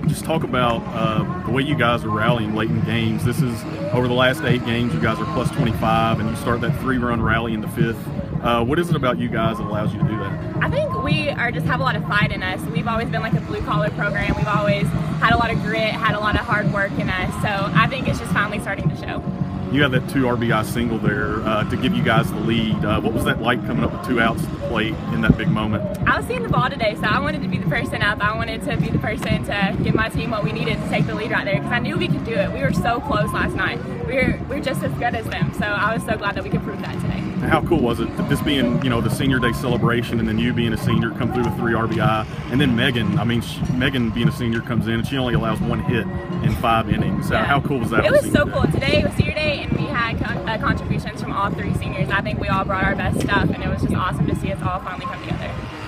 could just talk about uh, the way you guys are rallying late in games. This is over the last eight games, you guys are plus 25, and you start that three-run rally in the fifth. Uh, what is it about you guys that allows you to do that? I think we are just have a lot of fight in us. We've always been like a blue collar program. We've always had a lot of grit, had a lot of hard work in us. So I think it's just finally starting to show you had that two RBI single there uh, to give you guys the lead. Uh, what was that like coming up with two outs at the plate in that big moment? I was seeing the ball today, so I wanted to be the person up. I wanted to be the person to give my team what we needed to take the lead right there because I knew we could do it. We were so close last night. We were, we were just as good as them, so I was so glad that we could prove that. How cool was it, this being, you know, the senior day celebration and then you being a senior come through with three RBI and then Megan, I mean, she, Megan being a senior comes in and she only allows one hit in five innings. Yeah. How cool was that? It was so day? cool. Today was senior day and we had uh, contributions from all three seniors. I think we all brought our best stuff, and it was just awesome to see us all finally come together.